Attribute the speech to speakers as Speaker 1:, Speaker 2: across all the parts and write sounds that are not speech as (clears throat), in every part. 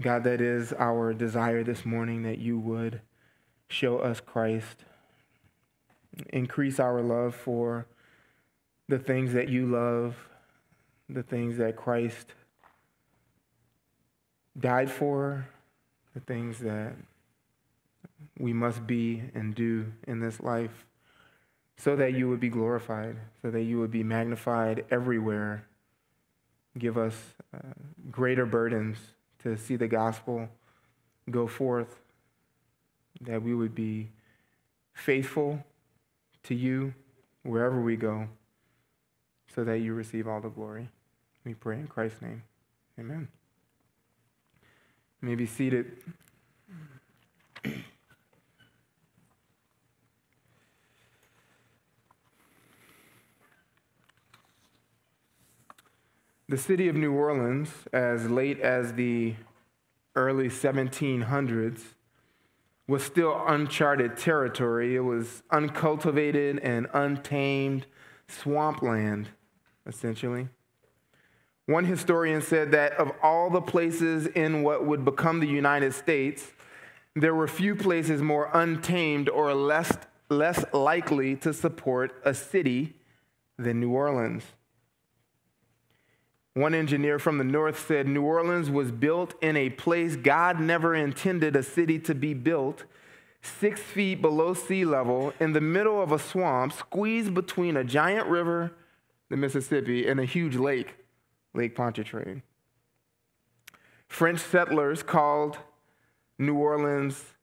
Speaker 1: God, that is our desire this morning that you would show us Christ, increase our love for the things that you love, the things that Christ died for, the things that we must be and do in this life, so that you would be glorified, so that you would be magnified everywhere. Give us uh, greater burdens to see the gospel go forth, that we would be faithful to you wherever we go, so that you receive all the glory. We pray in Christ's name. Amen. You may be seated. (clears throat) The city of New Orleans, as late as the early 1700s, was still uncharted territory. It was uncultivated and untamed swampland, essentially. One historian said that of all the places in what would become the United States, there were few places more untamed or less, less likely to support a city than New Orleans. One engineer from the north said New Orleans was built in a place God never intended a city to be built, six feet below sea level, in the middle of a swamp, squeezed between a giant river, the Mississippi, and a huge lake, Lake Pontchartrain. French settlers called New Orleans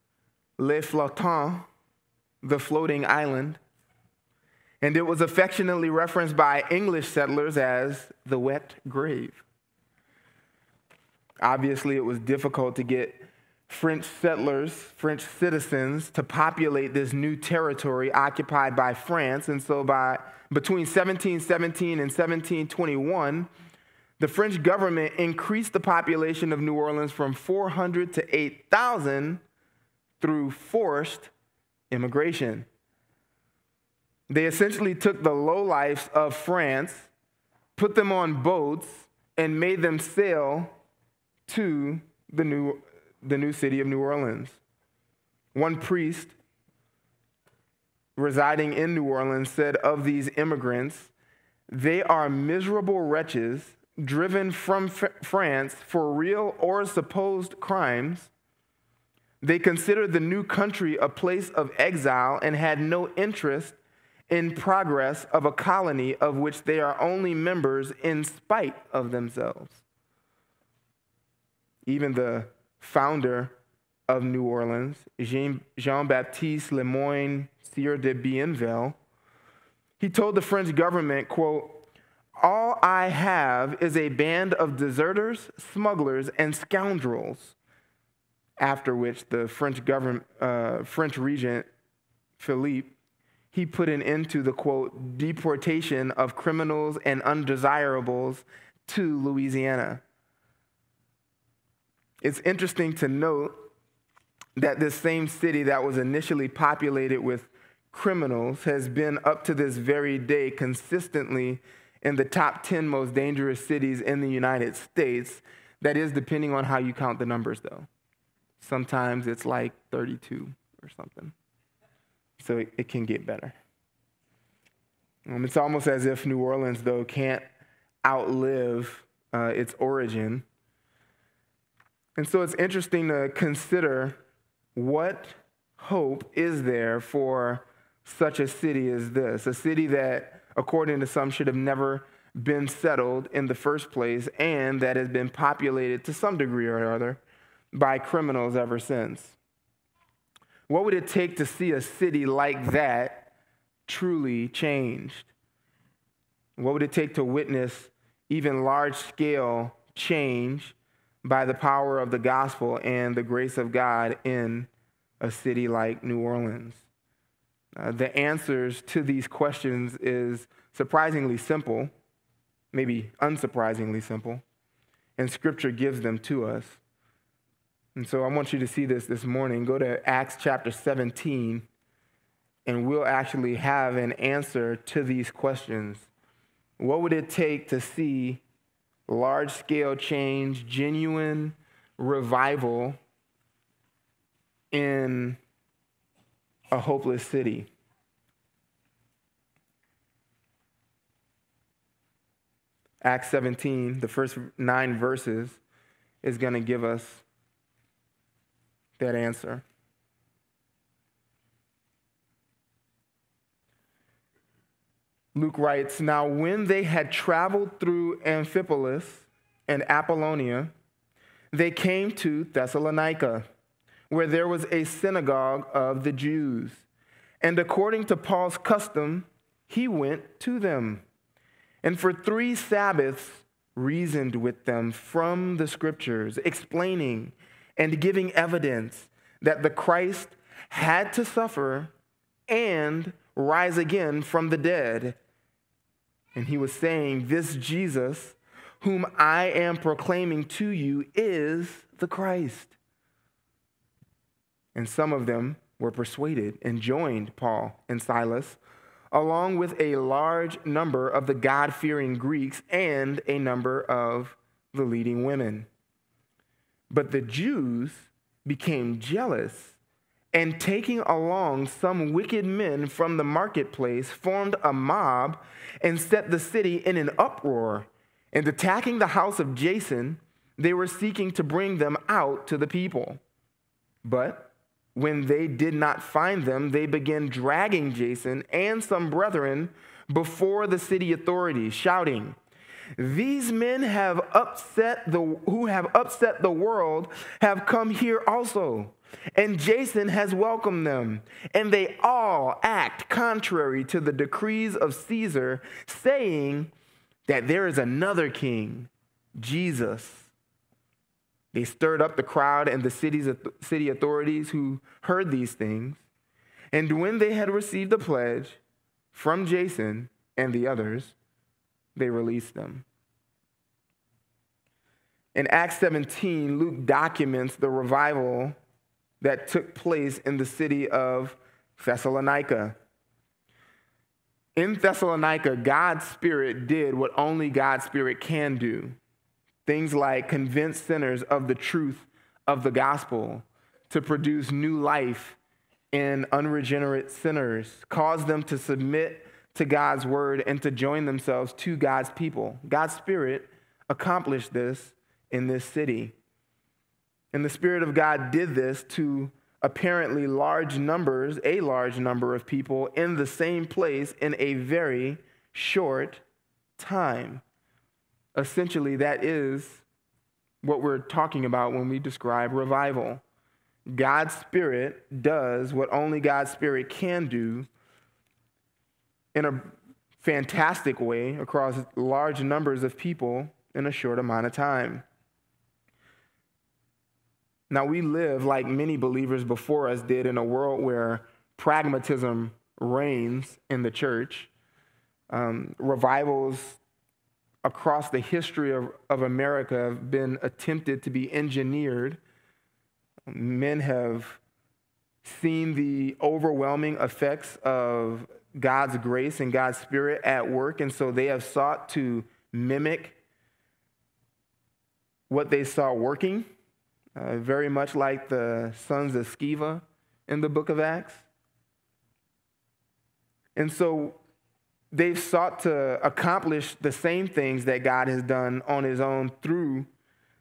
Speaker 1: Le Flottant, the floating island and it was affectionately referenced by English settlers as the wet grave. Obviously, it was difficult to get French settlers, French citizens, to populate this new territory occupied by France. And so, by between 1717 and 1721, the French government increased the population of New Orleans from 400 to 8,000 through forced immigration. They essentially took the lowlifes of France, put them on boats, and made them sail to the new, the new city of New Orleans. One priest residing in New Orleans said of these immigrants, they are miserable wretches driven from France for real or supposed crimes. They considered the new country a place of exile and had no interest in progress of a colony of which they are only members in spite of themselves. Even the founder of New Orleans, Jean Baptiste Le Moyne Sieur de Bienville, he told the French government, quote, all I have is a band of deserters, smugglers, and scoundrels. After which the French government, uh, French regent Philippe he put an end to the quote, deportation of criminals and undesirables to Louisiana. It's interesting to note that this same city that was initially populated with criminals has been up to this very day consistently in the top 10 most dangerous cities in the United States. That is depending on how you count the numbers, though. Sometimes it's like 32 or something so it, it can get better. Um, it's almost as if New Orleans, though, can't outlive uh, its origin. And so it's interesting to consider what hope is there for such a city as this, a city that, according to some, should have never been settled in the first place and that has been populated to some degree or other by criminals ever since. What would it take to see a city like that truly changed? What would it take to witness even large scale change by the power of the gospel and the grace of God in a city like New Orleans? Uh, the answers to these questions is surprisingly simple, maybe unsurprisingly simple, and Scripture gives them to us. And so I want you to see this this morning. Go to Acts chapter 17, and we'll actually have an answer to these questions. What would it take to see large scale change, genuine revival in a hopeless city. Acts 17, the first nine verses, is going to give us that answer. Luke writes Now, when they had traveled through Amphipolis and Apollonia, they came to Thessalonica, where there was a synagogue of the Jews. And according to Paul's custom, he went to them. And for three Sabbaths, reasoned with them from the scriptures, explaining and giving evidence that the Christ had to suffer and rise again from the dead and he was saying, This Jesus, whom I am proclaiming to you, is the Christ. And some of them were persuaded and joined Paul and Silas, along with a large number of the God fearing Greeks and a number of the leading women. But the Jews became jealous and taking along some wicked men from the marketplace, formed a mob and set the city in an uproar. And attacking the house of Jason, they were seeking to bring them out to the people. But when they did not find them, they began dragging Jason and some brethren before the city authorities, shouting, these men have upset the who have upset the world have come here also and Jason has welcomed them, and they all act contrary to the decrees of Caesar, saying that there is another king, Jesus. They stirred up the crowd and the city's, city authorities who heard these things. And when they had received the pledge from Jason and the others, they released them. In Acts 17, Luke documents the revival that took place in the city of Thessalonica. In Thessalonica, God's Spirit did what only God's Spirit can do things like convince sinners of the truth of the gospel, to produce new life in unregenerate sinners, cause them to submit to God's word and to join themselves to God's people. God's Spirit accomplished this in this city. And the Spirit of God did this to apparently large numbers, a large number of people in the same place in a very short time. Essentially, that is what we're talking about when we describe revival. God's Spirit does what only God's Spirit can do in a fantastic way across large numbers of people in a short amount of time. Now, we live like many believers before us did in a world where pragmatism reigns in the church. Um, revivals across the history of, of America have been attempted to be engineered. Men have seen the overwhelming effects of God's grace and God's Spirit at work, and so they have sought to mimic what they saw working uh, very much like the sons of Sceva in the book of Acts. And so they've sought to accomplish the same things that God has done on his own through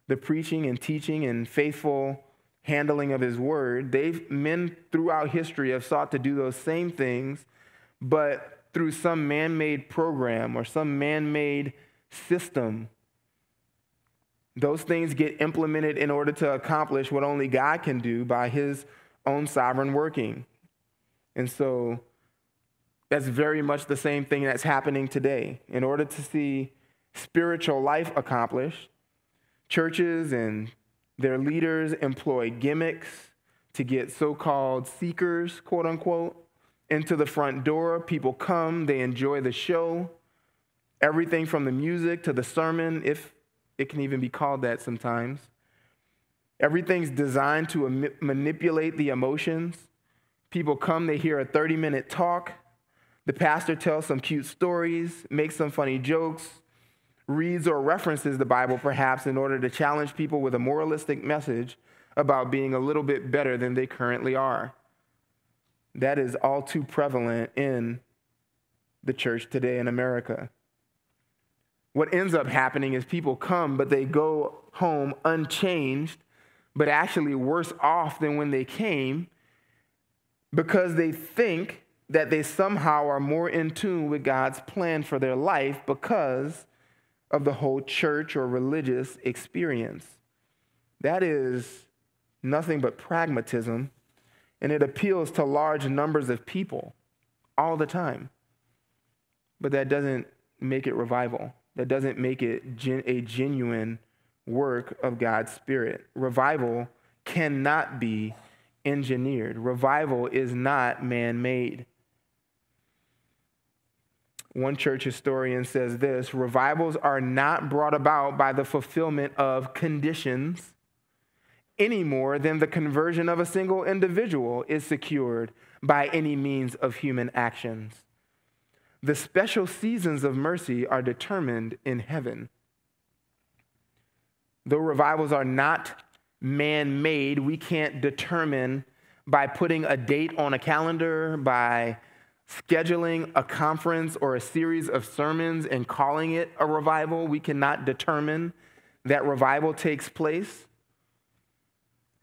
Speaker 1: the preaching and teaching and faithful handling of his word. They've men throughout history have sought to do those same things, but through some man-made program or some man-made system those things get implemented in order to accomplish what only God can do by his own sovereign working. And so that's very much the same thing that's happening today. In order to see spiritual life accomplished, churches and their leaders employ gimmicks to get so called seekers, quote unquote, into the front door. People come, they enjoy the show, everything from the music to the sermon, if it can even be called that sometimes. Everything's designed to manipulate the emotions. People come, they hear a 30 minute talk. The pastor tells some cute stories, makes some funny jokes, reads or references the Bible perhaps in order to challenge people with a moralistic message about being a little bit better than they currently are. That is all too prevalent in the church today in America. What ends up happening is people come, but they go home unchanged, but actually worse off than when they came because they think that they somehow are more in tune with God's plan for their life because of the whole church or religious experience. That is nothing but pragmatism, and it appeals to large numbers of people all the time. But that doesn't make it revival. That doesn't make it gen- a genuine work of God's Spirit. Revival cannot be engineered, revival is not man made. One church historian says this revivals are not brought about by the fulfillment of conditions any more than the conversion of a single individual is secured by any means of human actions. The special seasons of mercy are determined in heaven. Though revivals are not man made, we can't determine by putting a date on a calendar, by scheduling a conference or a series of sermons and calling it a revival. We cannot determine that revival takes place.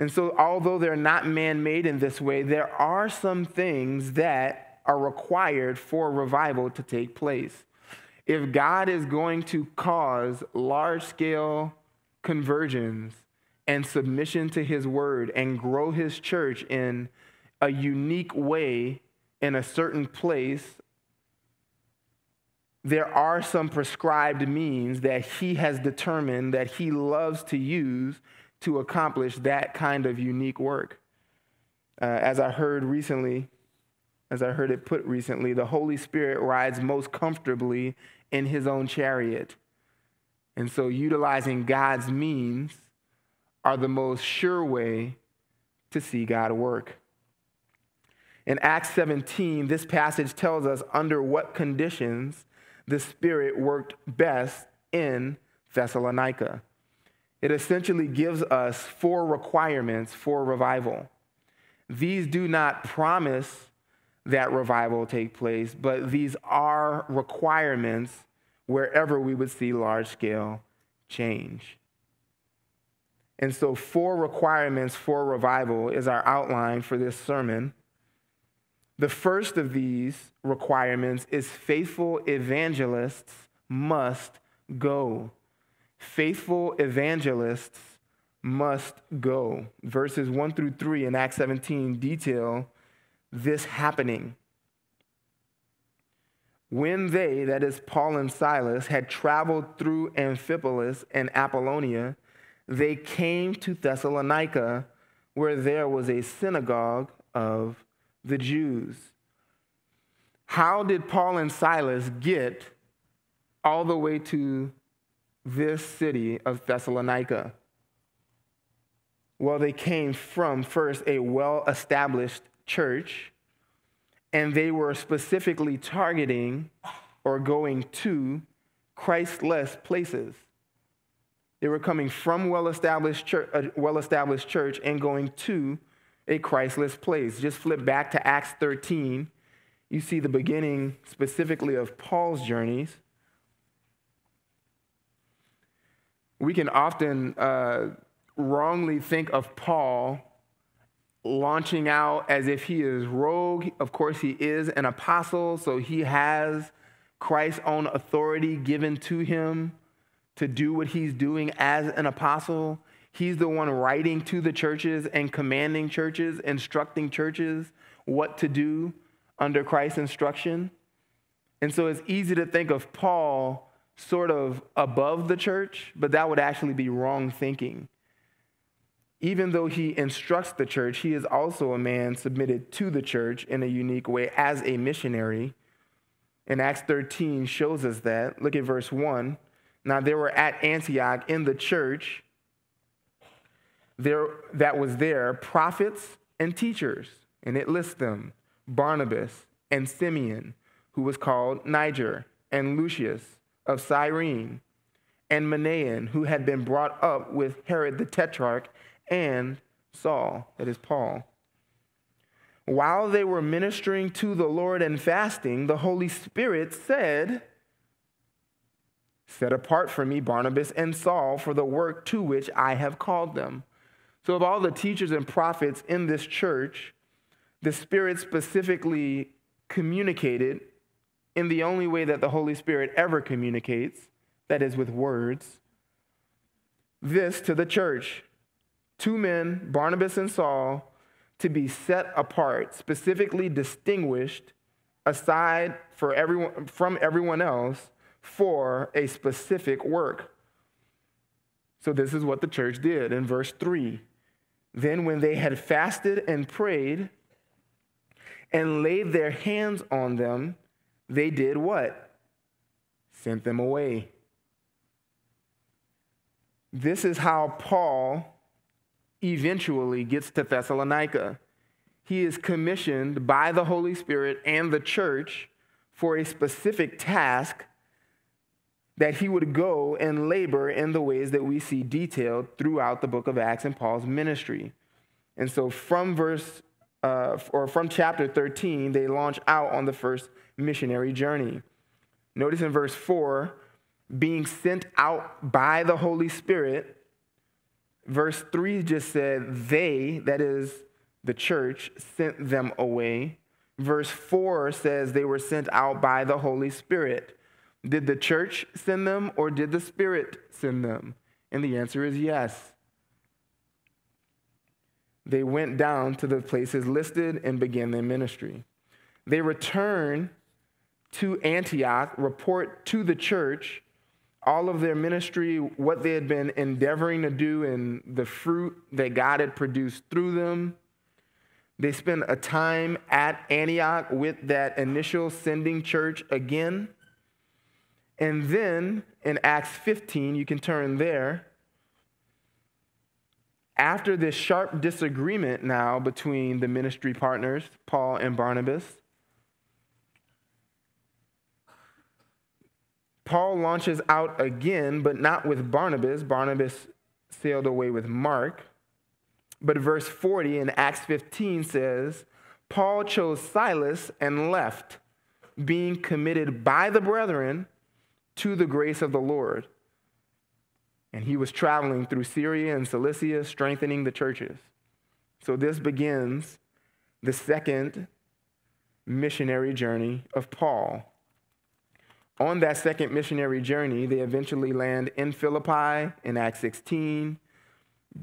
Speaker 1: And so, although they're not man made in this way, there are some things that are required for revival to take place. If God is going to cause large scale conversions and submission to his word and grow his church in a unique way in a certain place, there are some prescribed means that he has determined that he loves to use to accomplish that kind of unique work. Uh, as I heard recently, as I heard it put recently, the Holy Spirit rides most comfortably in his own chariot. And so, utilizing God's means are the most sure way to see God work. In Acts 17, this passage tells us under what conditions the Spirit worked best in Thessalonica. It essentially gives us four requirements for revival. These do not promise that revival take place, but these are requirements wherever we would see large scale change. And so, four requirements for revival is our outline for this sermon. The first of these requirements is faithful evangelists must go. Faithful evangelists must go. Verses 1 through 3 in Acts 17 detail this happening. When they, that is Paul and Silas, had traveled through Amphipolis and Apollonia, they came to Thessalonica, where there was a synagogue of the Jews. How did Paul and Silas get all the way to this city of Thessalonica? Well, they came from first a well established church, and they were specifically targeting or going to Christless places. They were coming from well-established church, uh, a well-established church and going to a Christless place. Just flip back to Acts 13. You see the beginning specifically of Paul's journeys. We can often uh, wrongly think of Paul launching out as if he is rogue. Of course, he is an apostle, so he has Christ's own authority given to him to do what he's doing as an apostle. He's the one writing to the churches and commanding churches, instructing churches what to do under Christ's instruction. And so it's easy to think of Paul sort of above the church, but that would actually be wrong thinking. Even though he instructs the church, he is also a man submitted to the church in a unique way as a missionary. And Acts 13 shows us that. Look at verse 1. Now, there were at Antioch in the church there, that was there prophets and teachers, and it lists them Barnabas and Simeon, who was called Niger, and Lucius of Cyrene, and Manaen, who had been brought up with Herod the Tetrarch, and Saul, that is Paul. While they were ministering to the Lord and fasting, the Holy Spirit said, Set apart for me Barnabas and Saul for the work to which I have called them. So, of all the teachers and prophets in this church, the Spirit specifically communicated in the only way that the Holy Spirit ever communicates, that is, with words, this to the church two men, Barnabas and Saul, to be set apart, specifically distinguished aside for everyone, from everyone else for a specific work. So, this is what the church did in verse 3. Then, when they had fasted and prayed and laid their hands on them, they did what? Sent them away. This is how Paul eventually gets to Thessalonica. He is commissioned by the Holy Spirit and the church for a specific task that he would go and labor in the ways that we see detailed throughout the book of Acts and Paul's ministry. And so from verse uh, or from chapter 13, they launch out on the first missionary journey. Notice in verse 4, being sent out by the Holy Spirit. Verse 3 just said, they, that is the church, sent them away. Verse 4 says they were sent out by the Holy Spirit. Did the church send them or did the Spirit send them? And the answer is yes. They went down to the places listed and began their ministry. They return to Antioch, report to the church all of their ministry, what they had been endeavoring to do, and the fruit that God had produced through them. They spend a time at Antioch with that initial sending church again. And then in Acts 15, you can turn there. After this sharp disagreement now between the ministry partners, Paul and Barnabas, Paul launches out again, but not with Barnabas. Barnabas sailed away with Mark. But verse 40 in Acts 15 says, Paul chose Silas and left, being committed by the brethren to the grace of the Lord. And he was traveling through Syria and Cilicia, strengthening the churches. So this begins the second missionary journey of Paul. On that second missionary journey, they eventually land in Philippi in Acts 16.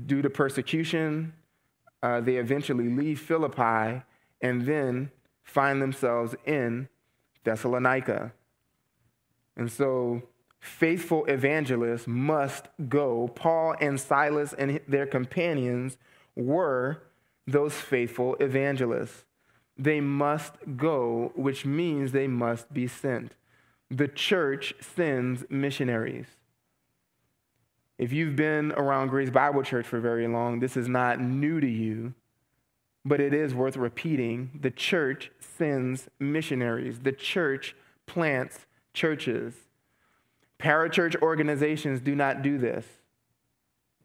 Speaker 1: Due to persecution, uh, they eventually leave Philippi and then find themselves in Thessalonica. And so faithful evangelists must go. Paul and Silas and their companions were those faithful evangelists. They must go, which means they must be sent. The church sends missionaries. If you've been around Grace Bible Church for very long, this is not new to you, but it is worth repeating. The church sends missionaries, the church plants churches. Parachurch organizations do not do this.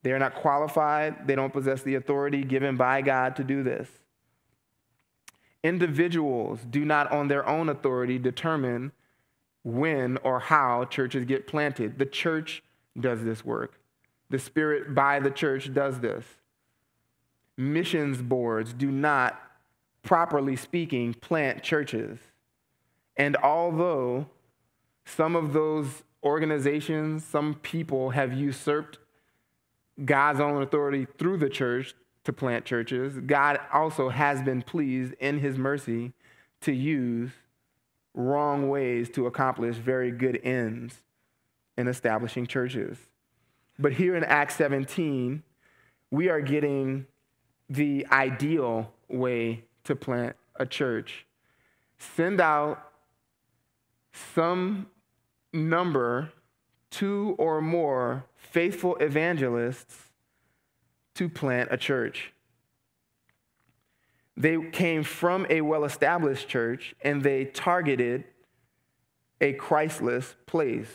Speaker 1: They are not qualified, they don't possess the authority given by God to do this. Individuals do not, on their own authority, determine when or how churches get planted. The church does this work. The Spirit by the church does this. Missions boards do not, properly speaking, plant churches. And although some of those organizations, some people have usurped God's own authority through the church to plant churches. God also has been pleased in his mercy to use wrong ways to accomplish very good ends in establishing churches. But here in Acts 17, we are getting the ideal way to plant a church. Send out some number, two or more faithful evangelists to plant a church. They came from a well established church and they targeted a Christless place.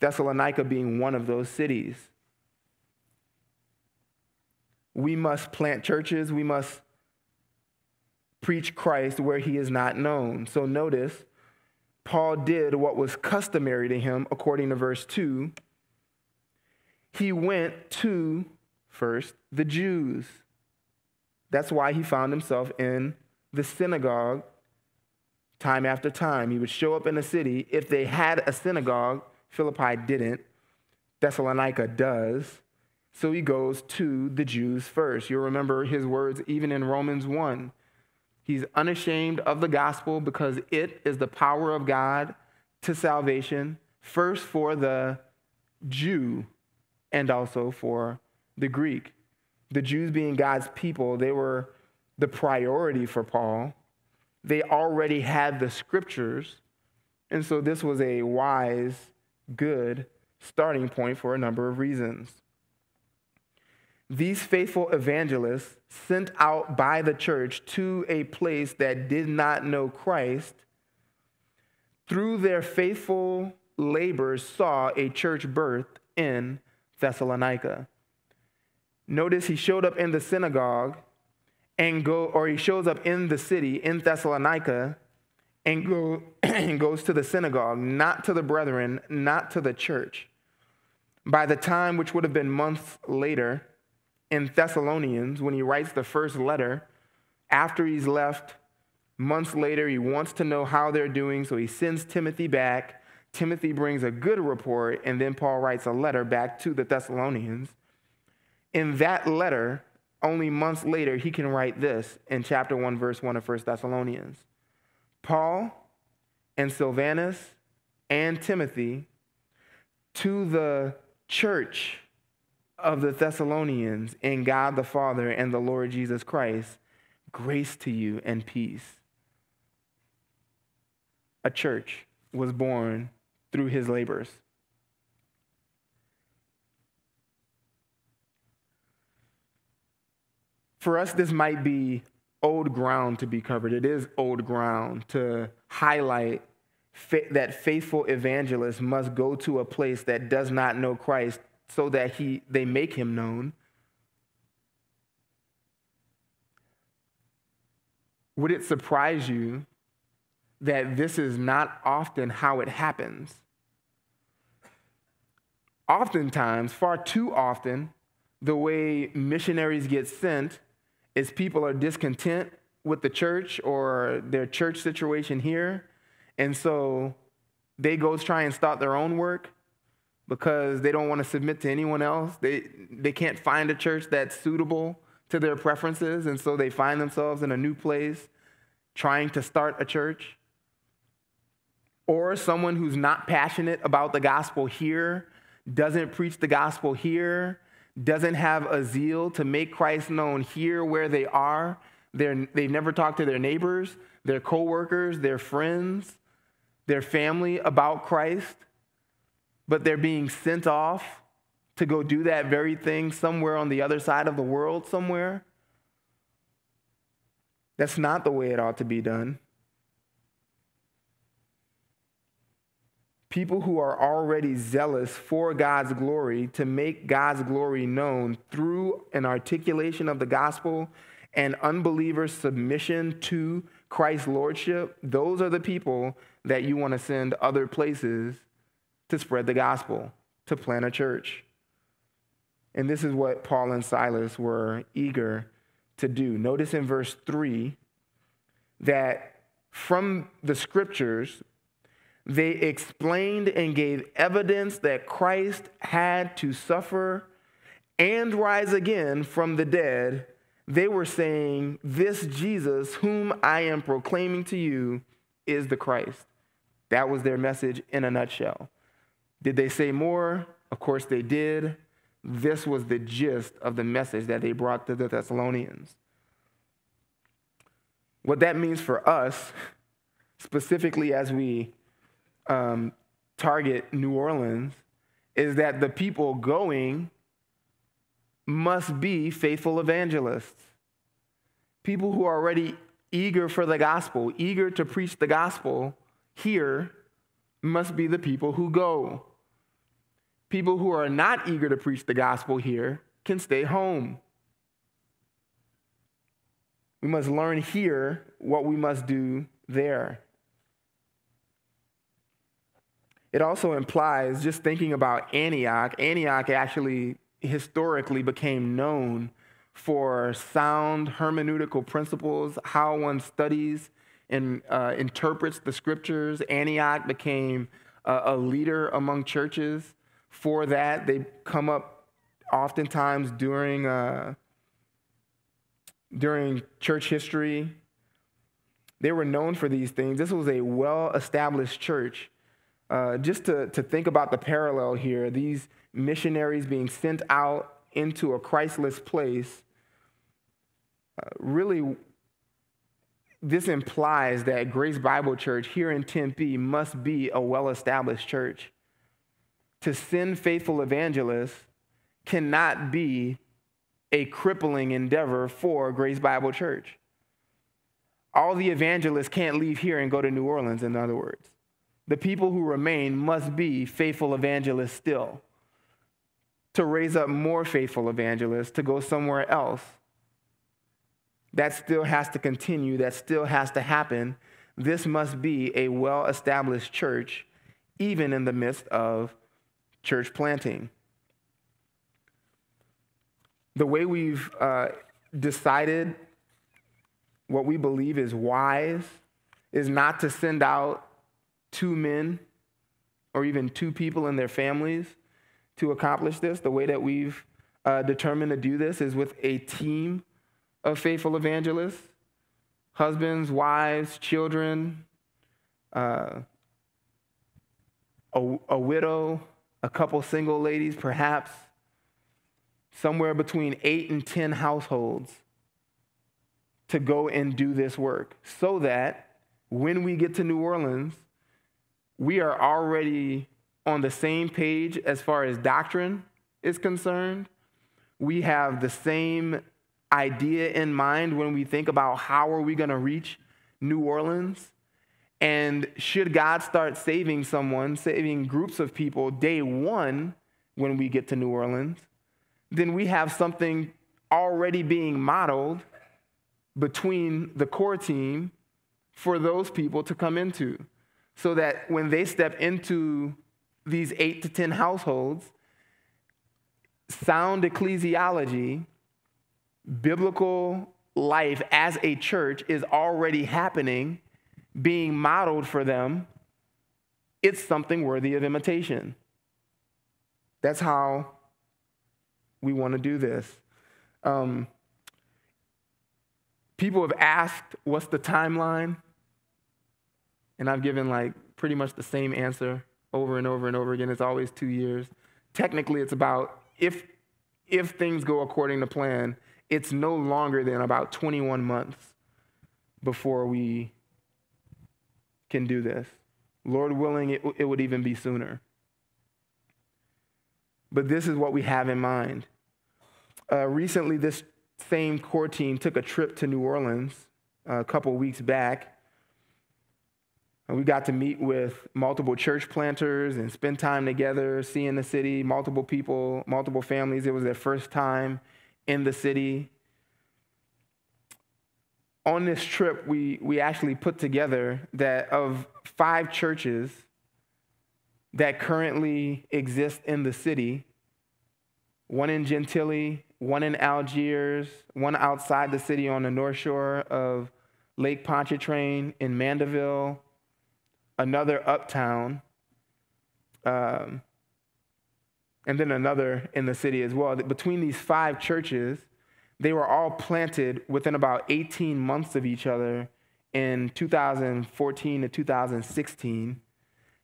Speaker 1: Thessalonica being one of those cities. We must plant churches, we must preach Christ where he is not known. So notice, Paul did what was customary to him according to verse 2. He went to, first, the Jews. That's why he found himself in the synagogue time after time. He would show up in a city. If they had a synagogue, Philippi didn't, Thessalonica does. So he goes to the Jews first. You'll remember his words even in Romans 1. He's unashamed of the gospel because it is the power of God to salvation, first for the Jew and also for the Greek. The Jews being God's people, they were the priority for Paul. They already had the scriptures, and so this was a wise, good starting point for a number of reasons. These faithful evangelists, sent out by the church to a place that did not know Christ, through their faithful labors, saw a church birth in Thessalonica. Notice he showed up in the synagogue and go, or he shows up in the city in Thessalonica and, go, (clears throat) and goes to the synagogue, not to the brethren, not to the church. By the time, which would have been months later, in Thessalonians, when he writes the first letter, after he's left, months later, he wants to know how they're doing, so he sends Timothy back. Timothy brings a good report, and then Paul writes a letter back to the Thessalonians. In that letter, only months later, he can write this in chapter 1, verse 1 of 1 Thessalonians Paul and Silvanus and Timothy to the church of the Thessalonians in God the Father and the Lord Jesus Christ, grace to you and peace. A church was born through his labors. For us, this might be old ground to be covered. It is old ground to highlight that faithful evangelists must go to a place that does not know Christ so that he, they make him known. Would it surprise you that this is not often how it happens? Oftentimes, far too often, the way missionaries get sent is people are discontent with the church or their church situation here. And so they go try and start their own work because they don't want to submit to anyone else. They, they can't find a church that's suitable to their preferences, and so they find themselves in a new place trying to start a church. Or someone who's not passionate about the gospel here, doesn't preach the gospel here, doesn't have a zeal to make Christ known here where they are. They're, they've never talked to their neighbors, their coworkers, their friends, their family about Christ but they're being sent off to go do that very thing somewhere on the other side of the world, somewhere. That's not the way it ought to be done. People who are already zealous for God's glory to make God's glory known through an articulation of the gospel and unbelievers' submission to Christ's lordship, those are the people that you want to send other places to spread the gospel, to plant a church. And this is what Paul and Silas were eager to do. Notice in verse 3 that from the scriptures, they explained and gave evidence that Christ had to suffer and rise again from the dead. They were saying, This Jesus, whom I am proclaiming to you, is the Christ. That was their message in a nutshell. Did they say more? Of course they did. This was the gist of the message that they brought to the Thessalonians. What that means for us, (laughs) specifically as we um, target New Orleans, is that the people going must be faithful evangelists. People who are already eager for the gospel, eager to preach the gospel here, must be the people who go. People who are not eager to preach the gospel here can stay home. We must learn here what we must do there. It also implies, just thinking about Antioch, Antioch actually historically became known for sound hermeneutical principles, how one studies and uh, interprets the scriptures. Antioch became uh, a leader among churches for that. They come up oftentimes during, uh, during church history. They were known for these things. This was a well established church. Uh, just to, to think about the parallel here, these missionaries being sent out into a Christless place, uh, really, this implies that Grace Bible Church here in Tempe must be a well established church. To send faithful evangelists cannot be a crippling endeavor for Grace Bible Church. All the evangelists can't leave here and go to New Orleans, in other words. The people who remain must be faithful evangelists still to raise up more faithful evangelists to go somewhere else. That still has to continue, that still has to happen. This must be a well established church, even in the midst of church planting. The way we've uh, decided what we believe is wise is not to send out two men or even two people in their families to accomplish this. The way that we've uh, determined to do this is with a team of faithful evangelists husbands, wives, children, uh, a, a widow, a couple single ladies, perhaps somewhere between eight and 10 households to go and do this work so that when we get to New Orleans, we are already on the same page as far as doctrine is concerned. We have the same idea in mind when we think about how are we going to reach New Orleans. And should God start saving someone, saving groups of people day one when we get to New Orleans, then we have something already being modeled between the core team for those people to come into so that when they step into these eight to 10 households, sound ecclesiology, biblical life as a church is already happening, being modeled for them. It's something worthy of imitation. That's how we want to do this. Um, people have asked, what's the timeline? And I've given like pretty much the same answer over and over and over again. It's always two years. Technically, it's about if if things go according to plan, it's no longer than about 21 months before we can do this. Lord willing, it, it would even be sooner. But this is what we have in mind. Uh, recently, this same core team took a trip to New Orleans uh, a couple weeks back and we got to meet with multiple church planters and spend time together, seeing the city, multiple people, multiple families. It was their first time in the city. On this trip, we, we actually put together that of five churches that currently exist in the city one in Gentilly, one in Algiers, one outside the city on the north shore of Lake Pontchartrain in Mandeville, another uptown, um, and then another in the city as well. Between these five churches, they were all planted within about 18 months of each other in 2014 to 2016.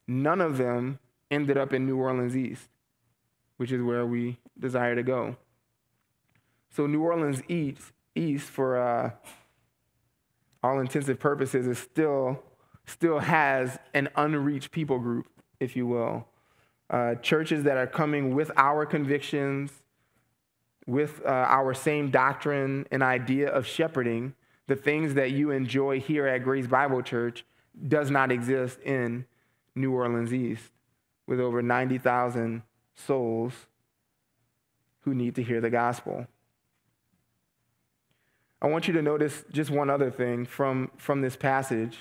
Speaker 1: None of them ended up in New Orleans East, which is where we desire to go. So, New Orleans East, East for uh, all intensive purposes, is still still has an unreached people group, if you will. Uh, churches that are coming with our convictions, with uh, our same doctrine and idea of shepherding, the things that you enjoy here at Grace Bible Church does not exist in New Orleans East, with over 90,000 souls who need to hear the gospel. I want you to notice just one other thing from, from this passage.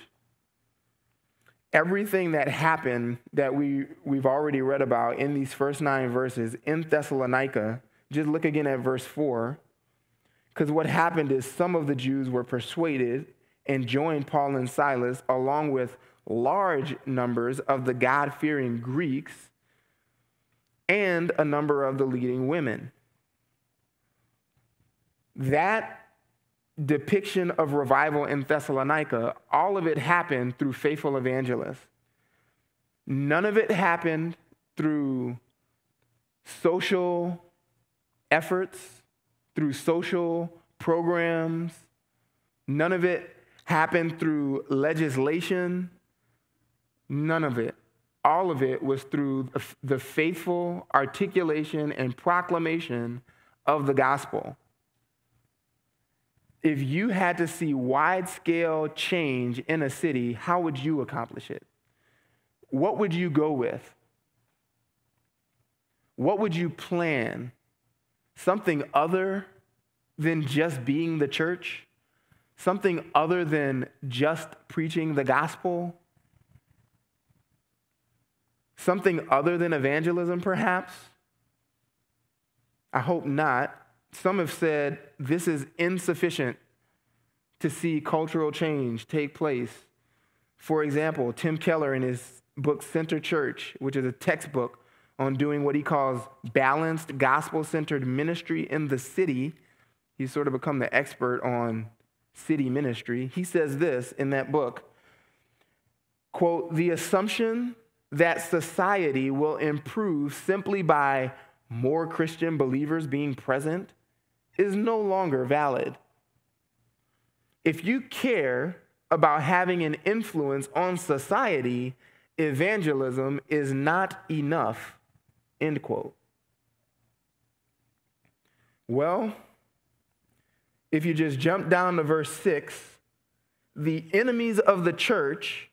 Speaker 1: Everything that happened that we, we've already read about in these first nine verses in Thessalonica, just look again at verse 4. Because what happened is some of the Jews were persuaded and joined Paul and Silas along with large numbers of the God fearing Greeks and a number of the leading women. That depiction of revival in Thessalonica, all of it happened through faithful evangelists. None of it happened through social efforts, through social programs. None of it happened through legislation. None of it. All of it was through the faithful articulation and proclamation of the gospel if you had to see wide scale change in a city, how would you accomplish it? What would you go with? What would you plan? Something other than just being the church? Something other than just preaching the gospel? Something other than evangelism, perhaps? I hope not. Some have said this is insufficient to see cultural change take place. For example, Tim Keller, in his book Center Church, which is a textbook on doing what he calls balanced, gospel centered ministry in the city, he's sort of become the expert on city ministry. He says this in that book quote, the assumption that society will improve simply by more Christian believers being present is no longer valid. If you care about having an influence on society, evangelism is not enough. End quote. Well, if you just jump down to verse 6, the enemies of the church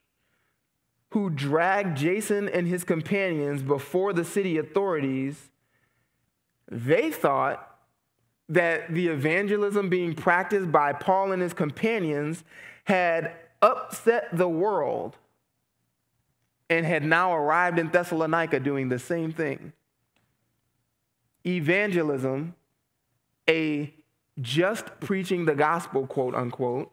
Speaker 1: who dragged Jason and his companions before the city authorities, they thought that the evangelism being practiced by Paul and his companions had upset the world and had now arrived in Thessalonica doing the same thing. Evangelism, a just preaching the gospel, quote unquote,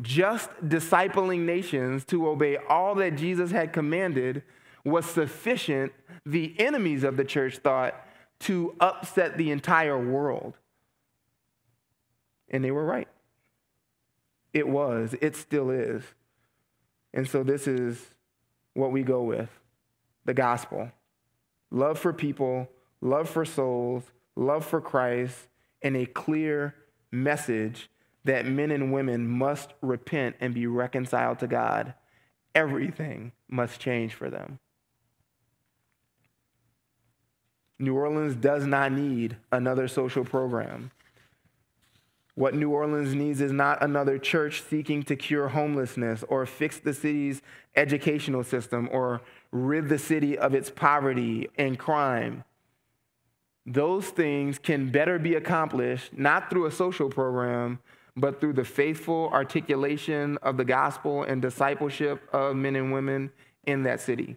Speaker 1: just discipling nations to obey all that Jesus had commanded was sufficient, the enemies of the church thought, to upset the entire world. And they were right. It was, it still is. And so this is what we go with the gospel love for people, love for souls, love for Christ, and a clear message that men and women must repent and be reconciled to God. Everything must change for them. New Orleans does not need another social program. What New Orleans needs is not another church seeking to cure homelessness or fix the city's educational system or rid the city of its poverty and crime. Those things can better be accomplished not through a social program, but through the faithful articulation of the gospel and discipleship of men and women in that city.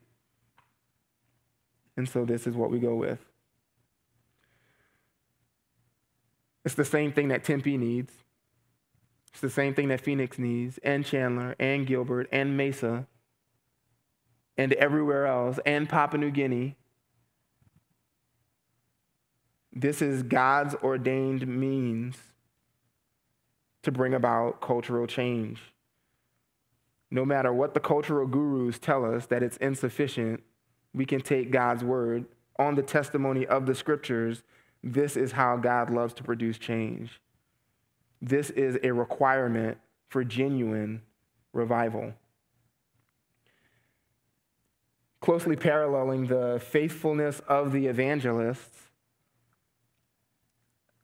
Speaker 1: And so this is what we go with. It's the same thing that Tempe needs. It's the same thing that Phoenix needs, and Chandler, and Gilbert, and Mesa, and everywhere else, and Papua New Guinea. This is God's ordained means to bring about cultural change. No matter what the cultural gurus tell us that it's insufficient, we can take God's word on the testimony of the scriptures this is how God loves to produce change. This is a requirement for genuine revival. Closely paralleling the faithfulness of the evangelists,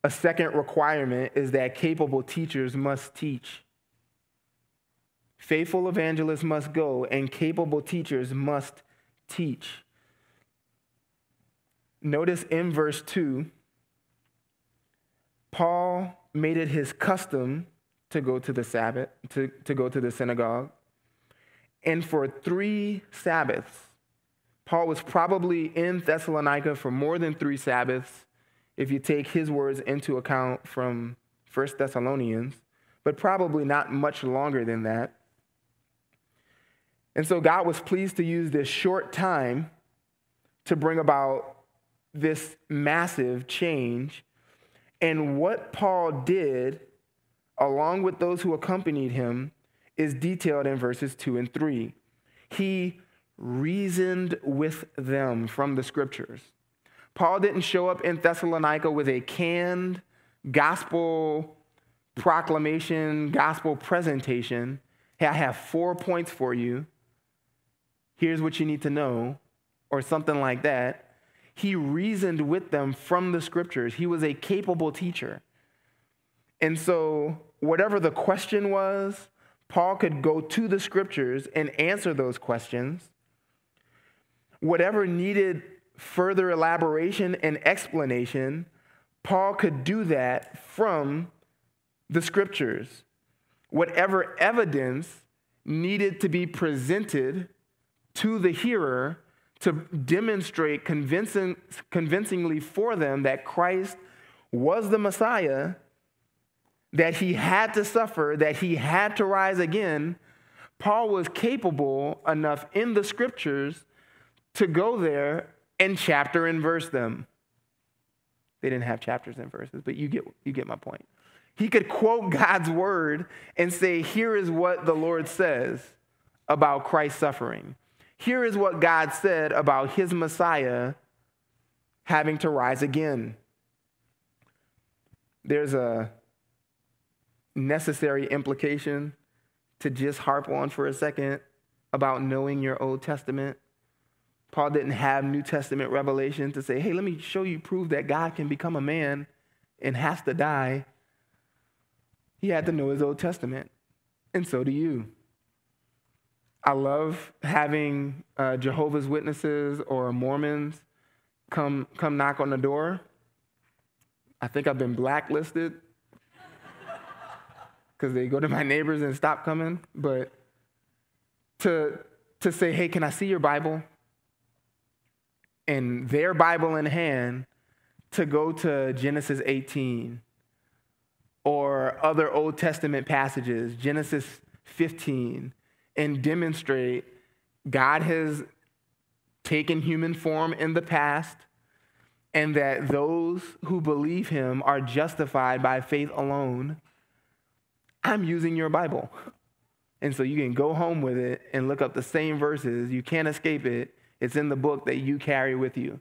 Speaker 1: a second requirement is that capable teachers must teach. Faithful evangelists must go, and capable teachers must teach. Notice in verse 2, Paul made it his custom to go to the Sabbath, to, to go to the synagogue. And for three Sabbaths, Paul was probably in Thessalonica for more than three Sabbaths, if you take his words into account from 1 Thessalonians, but probably not much longer than that. And so God was pleased to use this short time to bring about this massive change. And what Paul did, along with those who accompanied him, is detailed in verses 2 and 3. He reasoned with them from the scriptures. Paul didn't show up in Thessalonica with a canned gospel proclamation, gospel presentation. Hey, I have four points for you. Here's what you need to know, or something like that. He reasoned with them from the scriptures. He was a capable teacher. And so, whatever the question was, Paul could go to the scriptures and answer those questions whatever needed further elaboration and explanation, Paul could do that from the scriptures. Whatever evidence needed to be presented to the hearer to demonstrate convincing, convincingly for them that Christ was the Messiah, that he had to suffer, that he had to rise again, Paul was capable enough in the scriptures to go there and chapter and verse them. They didn't have chapters and verses, but you get, you get my point. He could quote (laughs) God's word and say, Here is what the Lord says about Christ's suffering. Here is what God said about his Messiah having to rise again. There's a necessary implication to just harp on for a second about knowing your Old Testament. Paul didn't have New Testament revelation to say, hey, let me show you prove that God can become a man and has to die. He had to know his Old Testament, and so do you. I love having uh, Jehovah's Witnesses or Mormons come, come knock on the door. I think I've been blacklisted (laughs) because they go to my neighbors and stop coming. But to, to say, hey, can I see your Bible? and their Bible in hand to go to Genesis 18 or other Old Testament passages, Genesis 15, and demonstrate God has taken human form in the past and that those who believe him are justified by faith alone. I'm using your Bible. And so you can go home with it and look up the same verses. You can't escape it it's in the book that you carry with you.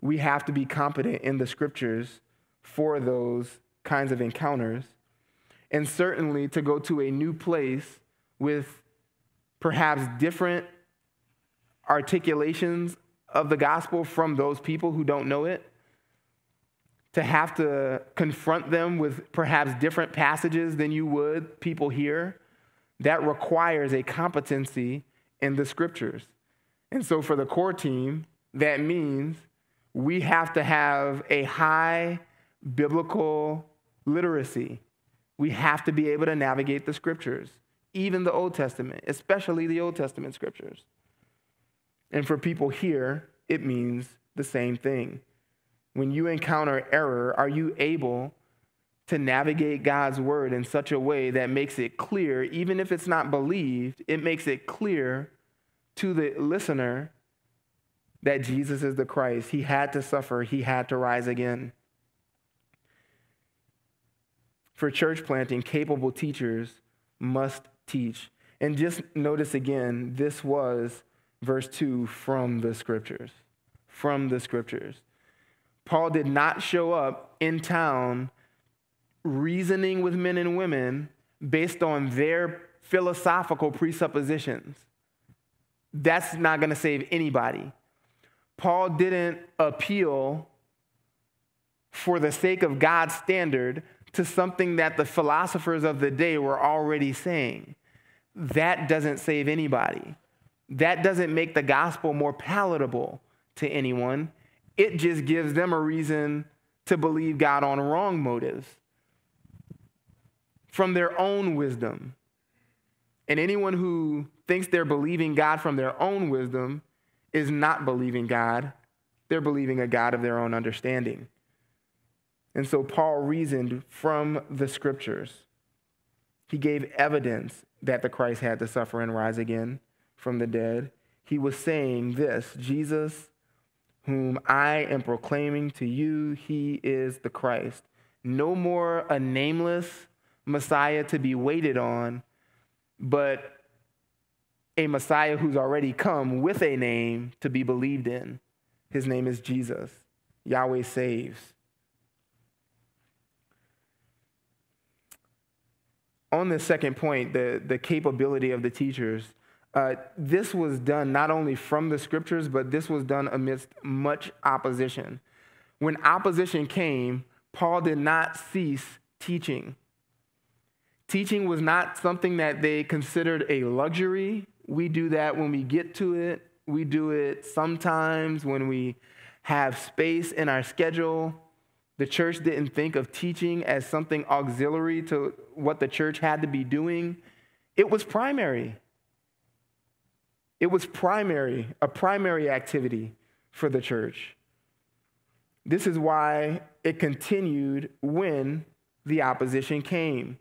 Speaker 1: We have to be competent in the scriptures for those kinds of encounters. And certainly to go to a new place with perhaps different articulations of the gospel from those people who don't know it, to have to confront them with perhaps different passages than you would people here, that requires a competency in the scriptures. And so for the core team, that means we have to have a high biblical literacy. We have to be able to navigate the scriptures, even the Old Testament, especially the Old Testament scriptures. And for people here, it means the same thing. When you encounter error, are you able to navigate God's word in such a way that makes it clear, even if it's not believed, it makes it clear to the listener that Jesus is the Christ. He had to suffer, he had to rise again. For church planting, capable teachers must teach. And just notice again, this was verse 2 from the scriptures. From the scriptures. Paul did not show up in town reasoning with men and women based on their philosophical presuppositions. That's not going to save anybody. Paul didn't appeal for the sake of God's standard to something that the philosophers of the day were already saying. That doesn't save anybody. that doesn't make the gospel more palatable to anyone. It just gives them a reason to believe God on wrong motives from their own wisdom. And anyone who thinks they're believing God from their own wisdom is not believing God. They're believing a God of their own understanding. And so Paul reasoned from the scriptures. He gave evidence that the Christ had to suffer and rise again from the dead. He was saying this Jesus, whom I am proclaiming to you, he is the Christ. No more a nameless Messiah to be waited on, but a Messiah who's already come with a name to be believed in. His name is Jesus. Yahweh saves. On the second point, the, the capability of the teachers, uh, this was done not only from the scriptures, but this was done amidst much opposition. When opposition came, Paul did not cease teaching. Teaching was not something that they considered a luxury. We do that when we get to it. We do it sometimes when we have space in our schedule. The church didn't think of teaching as something auxiliary to what the church had to be doing. It was primary. It was primary, a primary activity for the church. This is why it continued when the opposition came.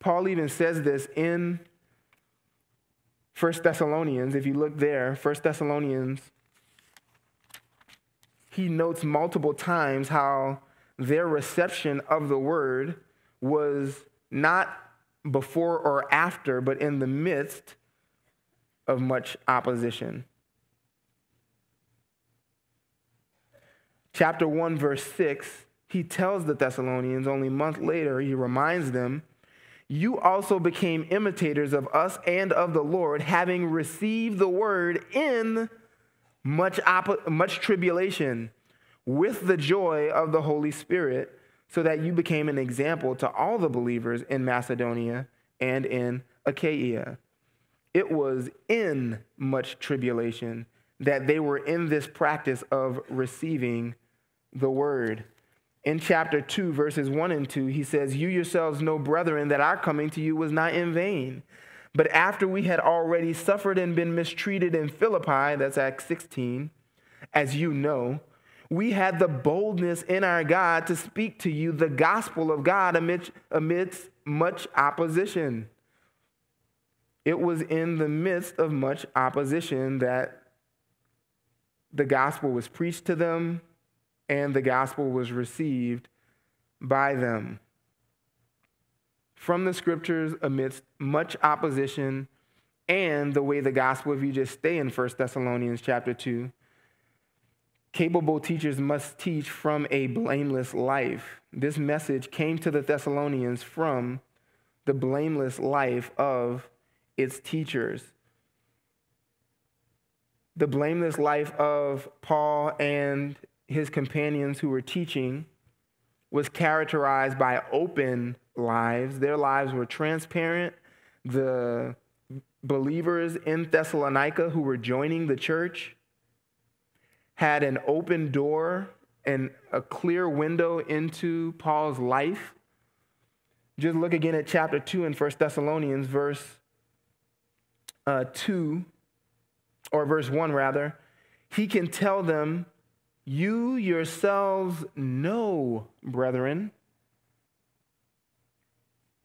Speaker 1: Paul even says this in 1 Thessalonians. If you look there, 1 Thessalonians, he notes multiple times how their reception of the word was not before or after, but in the midst of much opposition. Chapter 1, verse 6, he tells the Thessalonians only a month later, he reminds them you also became imitators of us and of the Lord, having received the word in much, op- much tribulation with the joy of the Holy Spirit, so that you became an example to all the believers in Macedonia and in Achaia. It was in much tribulation that they were in this practice of receiving the word in chapter 2, verses 1 and 2, he says, You yourselves know, brethren, that our coming to you was not in vain. But after we had already suffered and been mistreated in Philippi, that's Acts 16, as you know, we had the boldness in our God to speak to you the gospel of God amidst, amidst much opposition. It was in the midst of much opposition that the gospel was preached to them, and the gospel was received by them. From the scriptures, amidst much opposition, and the way the gospel, if you just stay in 1 Thessalonians chapter 2, capable teachers must teach from a blameless life. This message came to the Thessalonians from the blameless life of its teachers. The blameless life of Paul and his companions who were teaching was characterized by open lives. Their lives were transparent. The believers in Thessalonica who were joining the church had an open door and a clear window into Paul's life. Just look again at chapter 2 in 1 Thessalonians, verse uh, 2, or verse 1 rather. He can tell them you yourselves know, brethren.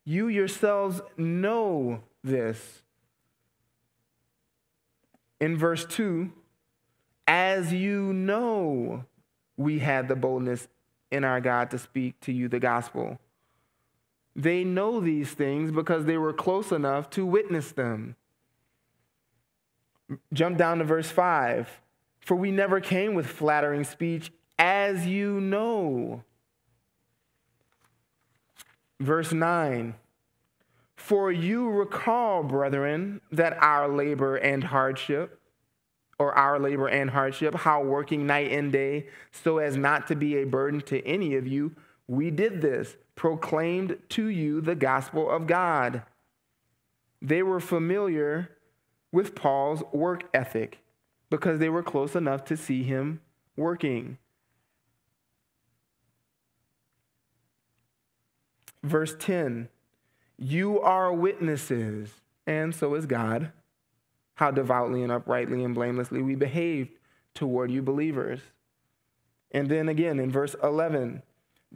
Speaker 1: You yourselves know this. In verse 2, as you know, we had the boldness in our God to speak to you the gospel. They know these things because they were close enough to witness them. Jump down to verse 5. For we never came with flattering speech, as you know. Verse 9 For you recall, brethren, that our labor and hardship, or our labor and hardship, how working night and day, so as not to be a burden to any of you, we did this, proclaimed to you the gospel of God. They were familiar with Paul's work ethic because they were close enough to see him working. Verse 10 You are witnesses, and so is God, how devoutly and uprightly and blamelessly we behaved toward you believers. And then again in verse 11,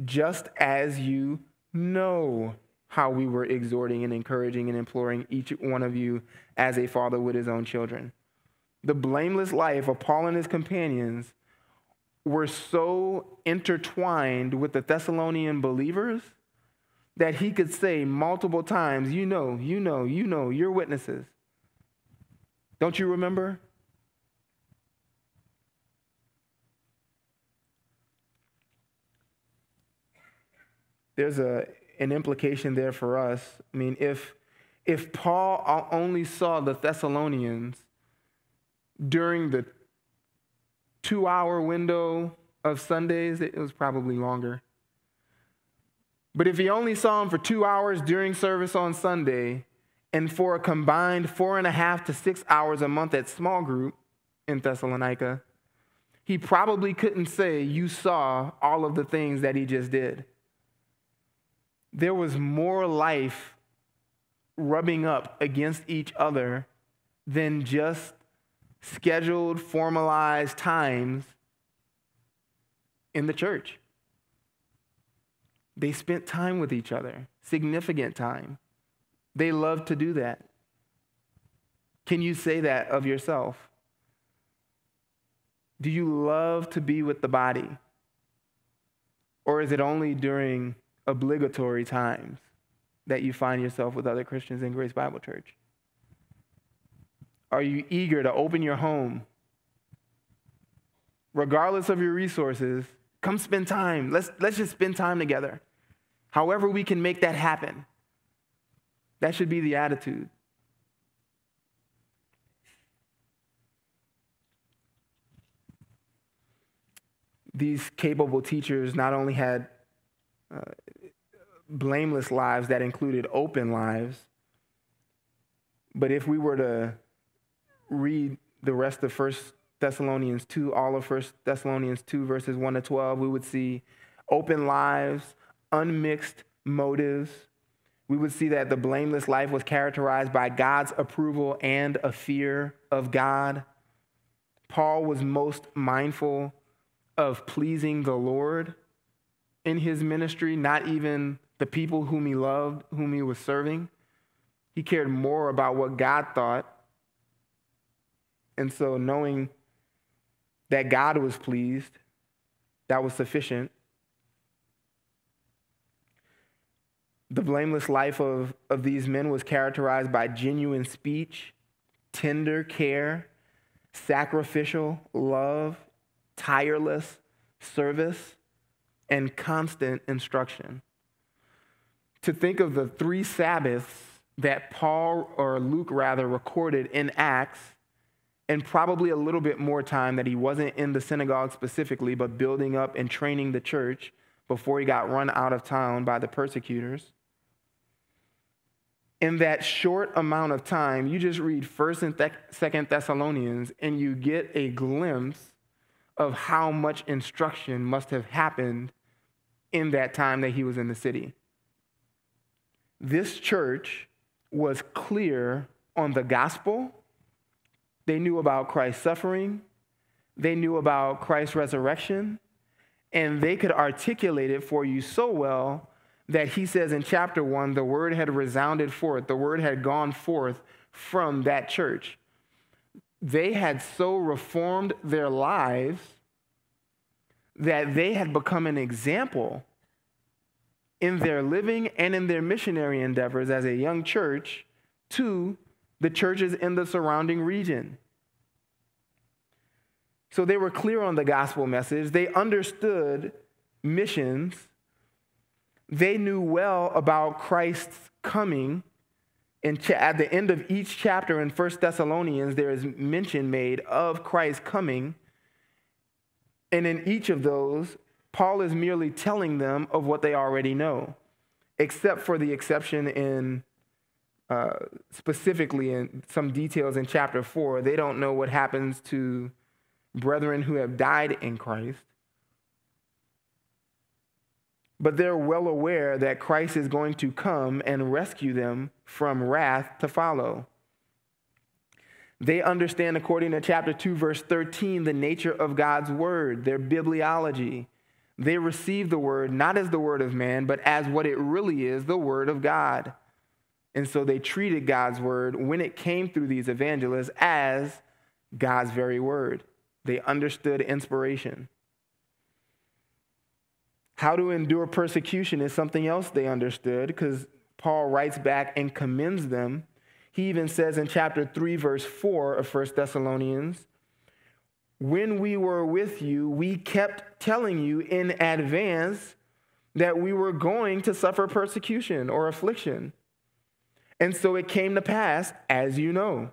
Speaker 1: just as you know how we were exhorting and encouraging and imploring each one of you as a father with his own children. The blameless life of Paul and his companions were so intertwined with the Thessalonian believers that he could say multiple times, You know, you know, you know, you're witnesses. Don't you remember? There's a, an implication there for us. I mean, if, if Paul only saw the Thessalonians during the two hour window of Sundays, it was probably longer. But if he only saw them for two hours during service on Sunday, and for a combined four and a half to six hours a month at small group in Thessalonica, he probably couldn't say, You saw all of the things that he just did. There was more life rubbing up against each other than just scheduled, formalized times in the church. They spent time with each other, significant time. They love to do that. Can you say that of yourself? Do you love to be with the body? Or is it only during obligatory times that you find yourself with other Christians in Grace Bible Church? Are you eager to open your home? Regardless of your resources, come spend time. Let's, let's just spend time together. However, we can make that happen. That should be the attitude. These capable teachers not only had uh, blameless lives that included open lives, but if we were to read the rest of First Thessalonians 2, all of First Thessalonians 2, verses 1 to 12, we would see open lives, unmixed motives. We would see that the blameless life was characterized by God's approval and a fear of God. Paul was most mindful of pleasing the Lord in his ministry, not even the people whom he loved, whom he was serving. He cared more about what God thought. And so, knowing that God was pleased, that was sufficient. The blameless life of, of these men was characterized by genuine speech, tender care, sacrificial love, tireless service, and constant instruction. To think of the three Sabbaths that Paul, or Luke rather, recorded in Acts, and probably a little bit more time that he wasn't in the synagogue specifically, but building up and training the church before he got run out of town by the persecutors in that short amount of time, you just read 1st and 2nd Thessalonians and you get a glimpse of how much instruction must have happened in that time that he was in the city. This church was clear on the gospel. They knew about Christ's suffering. They knew about Christ's resurrection. And they could articulate it for you so well that he says in chapter one, the word had resounded forth, the word had gone forth from that church. They had so reformed their lives that they had become an example in their living and in their missionary endeavors as a young church to the churches in the surrounding region. So they were clear on the gospel message. They understood missions they knew well about Christ's coming. And at the end of each chapter in 1 Thessalonians, there is mention made of Christ's coming. And in each of those, Paul is merely telling them of what they already know, except for the exception in uh, specifically in some details in chapter 4. They don't know what happens to brethren who have died in Christ. But they're well aware that Christ is going to come and rescue them from wrath to follow. They understand, according to chapter 2, verse 13, the nature of God's word, their bibliology. They receive the word not as the word of man, but as what it really is the word of God. And so they treated God's word when it came through these evangelists as God's very word. They understood inspiration. How to endure persecution is something else they understood because Paul writes back and commends them he even says in chapter 3, verse 4 of 1 Thessalonians, when we were with you, we kept telling you in advance that we were going to suffer persecution or affliction. And so it came to pass, as you know.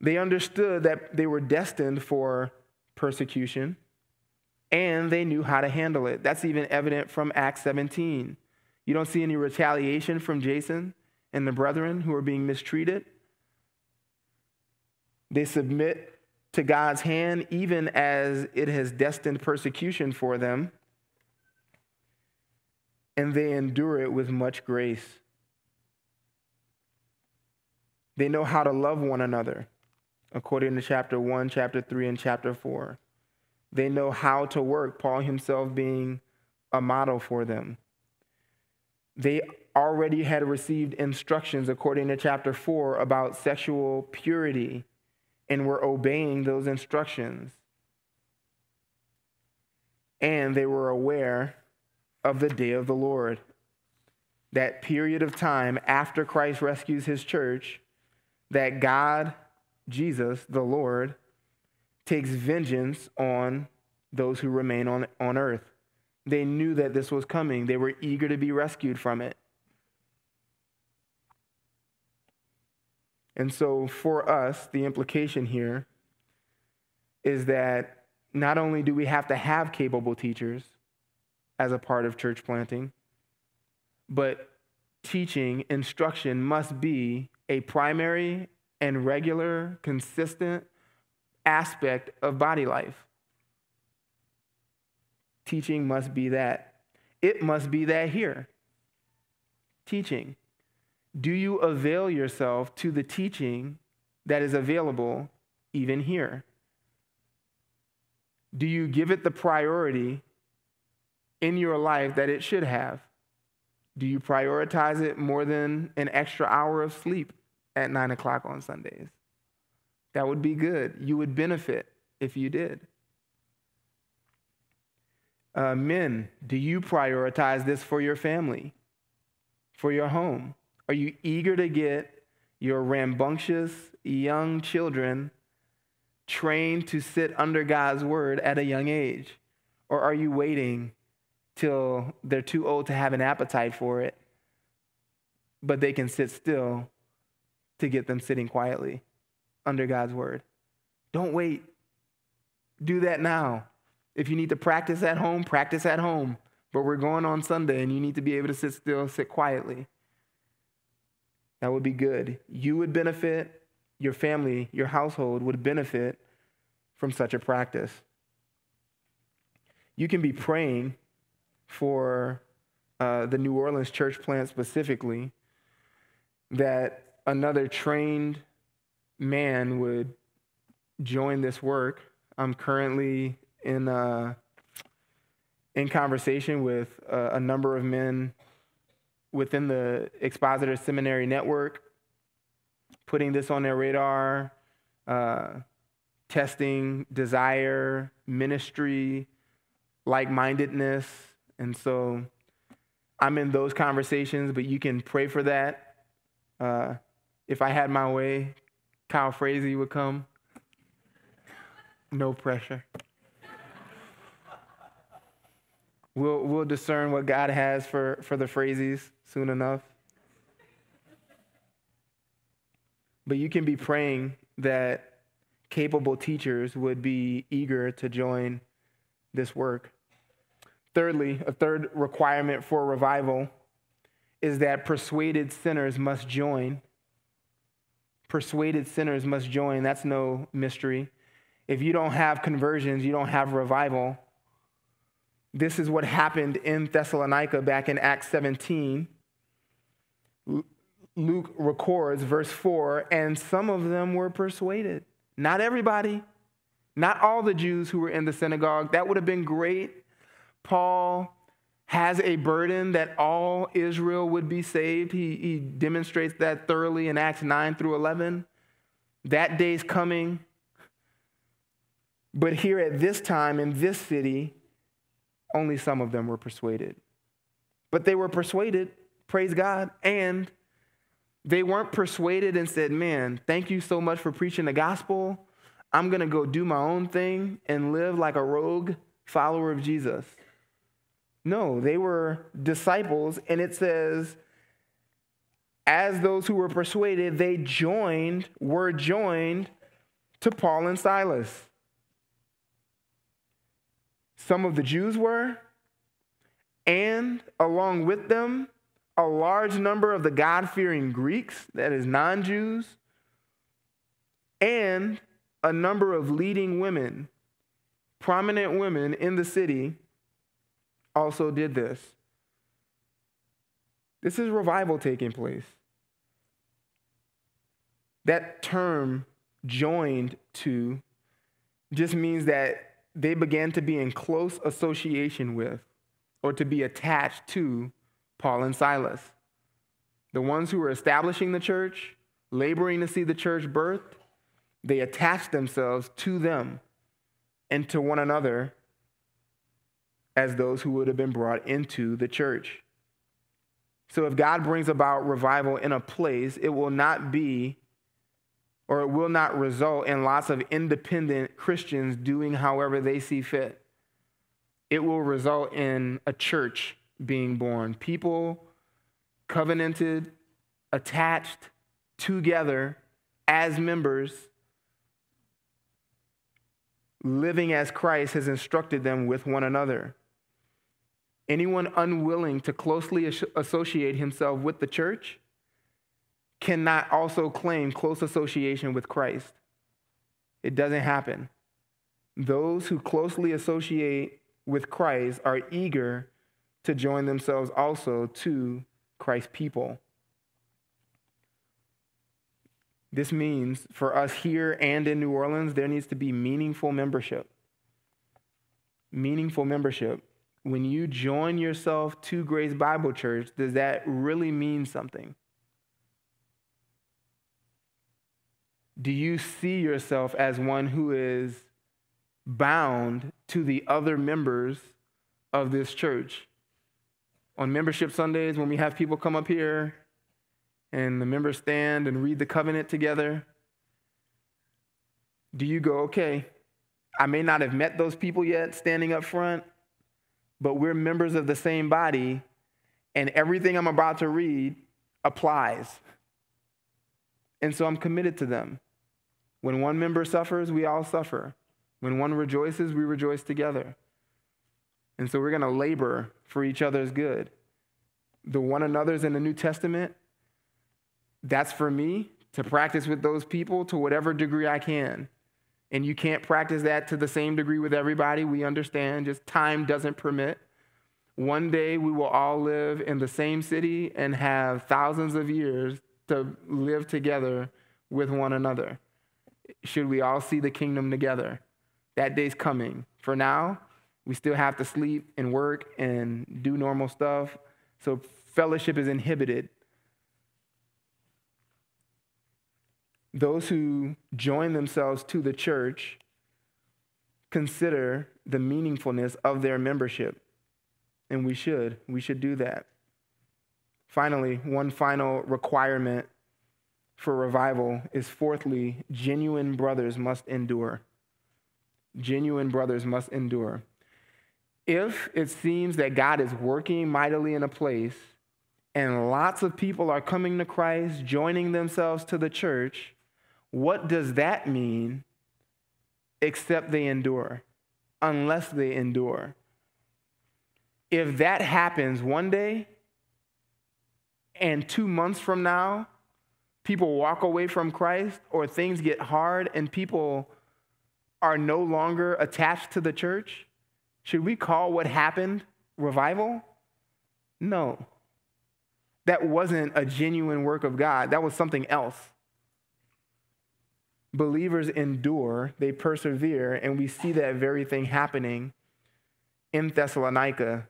Speaker 1: They understood that they were destined for persecution and they knew how to handle it. That's even evident from Acts 17. You don't see any retaliation from Jason and the brethren who are being mistreated. They submit to God's hand even as it has destined persecution for them, and they endure it with much grace. They know how to love one another, according to chapter 1, chapter 3, and chapter 4. They know how to work, Paul himself being a model for them. They already had received instructions according to chapter 4 about sexual purity and were obeying those instructions. And they were aware of the day of the Lord. That period of time after Christ rescues his church, that God, Jesus, the Lord, takes vengeance on those who remain on, on earth. They knew that this was coming, they were eager to be rescued from it. And so, for us, the implication here is that not only do we have to have capable teachers as a part of church planting, but teaching, instruction must be a primary and regular, consistent aspect of body life. Teaching must be that. It must be that here. Teaching. Do you avail yourself to the teaching that is available even here? Do you give it the priority in your life that it should have? Do you prioritize it more than an extra hour of sleep at nine o'clock on Sundays? That would be good. You would benefit if you did. Uh, men, do you prioritize this for your family, for your home? Are you eager to get your rambunctious young children trained to sit under God's word at a young age? Or are you waiting till they're too old to have an appetite for it, but they can sit still to get them sitting quietly under God's word? Don't wait. Do that now. If you need to practice at home, practice at home. But we're going on Sunday and you need to be able to sit still, sit quietly. That would be good. You would benefit, your family, your household would benefit from such a practice. You can be praying for uh, the New Orleans church plant specifically that another trained man would join this work. I'm currently in uh, in conversation with uh, a number of men within the Expositor Seminary network, putting this on their radar, uh, testing desire, ministry, like mindedness. And so I'm in those conversations, but you can pray for that. Uh, if I had my way, Kyle Frazee would come. No pressure. We'll, we'll discern what God has for, for the Frazees soon enough. But you can be praying that capable teachers would be eager to join this work. Thirdly, a third requirement for revival is that persuaded sinners must join. Persuaded sinners must join. That's no mystery. If you don't have conversions, you don't have revival. This is what happened in Thessalonica back in Acts 17. Luke records, verse 4, and some of them were persuaded. Not everybody, not all the Jews who were in the synagogue. That would have been great. Paul has a burden that all Israel would be saved. He, he demonstrates that thoroughly in Acts 9 through 11. That day's coming. But here at this time in this city, only some of them were persuaded. But they were persuaded, praise God, and they weren't persuaded and said, Man, thank you so much for preaching the gospel. I'm going to go do my own thing and live like a rogue follower of Jesus. No, they were disciples, and it says, as those who were persuaded, they joined, were joined to Paul and Silas. Some of the Jews were, and along with them, a large number of the God fearing Greeks, that is, non Jews, and a number of leading women, prominent women in the city, also did this. This is revival taking place. That term, joined to, just means that they began to be in close association with or to be attached to Paul and Silas. The ones who were establishing the church, laboring to see the church birthed, they attached themselves to them and to one another as those who would have been brought into the church. So if God brings about revival in a place, it will not be or it will not result in lots of independent Christians doing however they see fit. It will result in a church being born. People covenanted, attached together as members, living as Christ has instructed them with one another. Anyone unwilling to closely associate himself with the church cannot also claim close association with Christ. It doesn't happen. Those who closely associate with Christ are eager to join themselves also to Christ's people. This means for us here and in New Orleans, there needs to be meaningful membership. Meaningful membership. When you join yourself to Grace Bible Church, does that really mean something? do you see yourself as one who is bound to the other members of this church? On membership Sundays, when we have people come up here and the members stand and read the covenant together, do you go, okay, I may not have met those people yet standing up front, but we're members of the same body, and everything I'm about to read applies. And so I'm committed to them. When one member suffers, we all suffer. When one rejoices, we rejoice together. And so we're going to labor for each other's good. The one another's in the New Testament, that's for me to practice with those people to whatever degree I can. And you can't practice that to the same degree with everybody. We understand, just time doesn't permit. One day we will all live in the same city and have thousands of years to live together with one another should we all see the kingdom together. That day's coming. For now, we still have to sleep and work and do normal stuff. So fellowship is inhibited. Those who join themselves to the church consider the meaningfulness of their membership. And we should. We should do that. Finally, one final requirement for revival is fourthly, genuine brothers must endure. Genuine brothers must endure. If it seems that God is working mightily in a place and lots of people are coming to Christ, joining themselves to the church, what does that mean except they endure? Unless they endure. If that happens one day, and two months from now, people walk away from Christ or things get hard and people are no longer attached to the church, should we call what happened revival? No. That wasn't a genuine work of God, that was something else. Believers endure, they persevere, and we see that very thing happening in Thessalonica,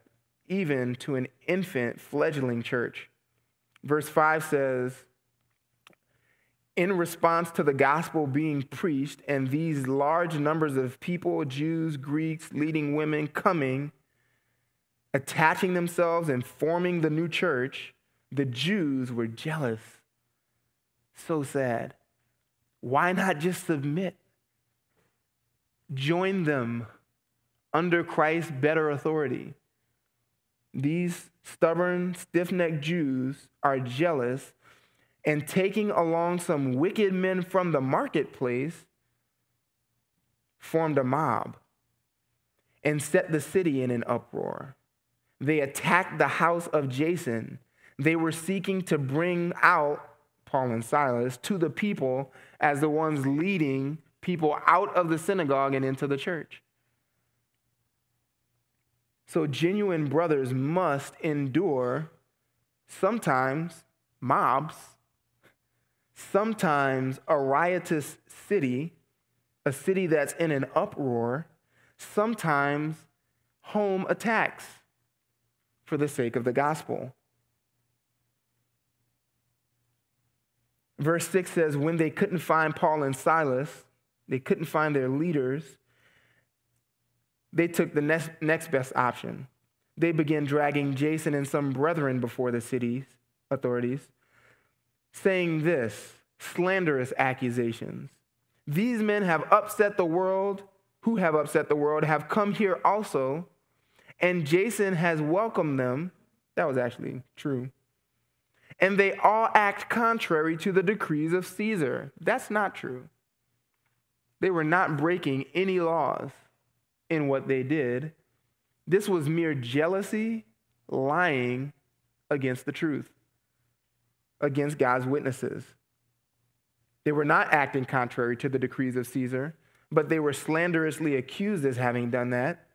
Speaker 1: even to an infant, fledgling church. Verse 5 says, in response to the gospel being preached and these large numbers of people, Jews, Greeks, leading women coming, attaching themselves and forming the new church, the Jews were jealous. So sad. Why not just submit? Join them under Christ's better authority. These stubborn, stiff necked Jews are jealous and taking along some wicked men from the marketplace, formed a mob and set the city in an uproar. They attacked the house of Jason. They were seeking to bring out Paul and Silas to the people as the ones leading people out of the synagogue and into the church. So, genuine brothers must endure sometimes mobs sometimes a riotous city, a city that's in an uproar, sometimes home attacks for the sake of the gospel. Verse 6 says, When they couldn't find Paul and Silas, they couldn't find their leaders, they took the next, next best option. They began dragging Jason and some brethren before the city's authorities saying this slanderous accusations. These men have upset the world, who have upset the world, have come here also, and Jason has welcomed them. That was actually true. And they all act contrary to the decrees of Caesar. That's not true. They were not breaking any laws in what they did. This was mere jealousy, lying against the truth against God's witnesses. They were not acting contrary to the decrees of Caesar, but they were slanderously accused as having done that,